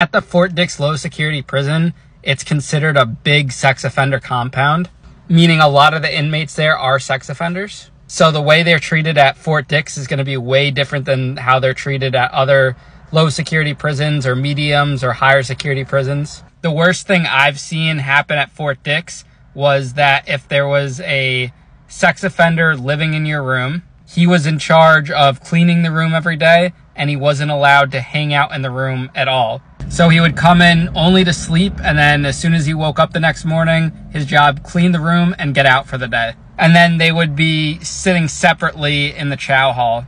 At the Fort Dix low security prison, it's considered a big sex offender compound, meaning a lot of the inmates there are sex offenders. So the way they're treated at Fort Dix is going to be way different than how they're treated at other low security prisons or mediums or higher security prisons. The worst thing I've seen happen at Fort Dix was that if there was a sex offender living in your room, he was in charge of cleaning the room every day and he wasn't allowed to hang out in the room at all. So he would come in only to sleep and then as soon as he woke up the next morning, his job clean the room and get out for the day. And then they would be sitting separately in the chow hall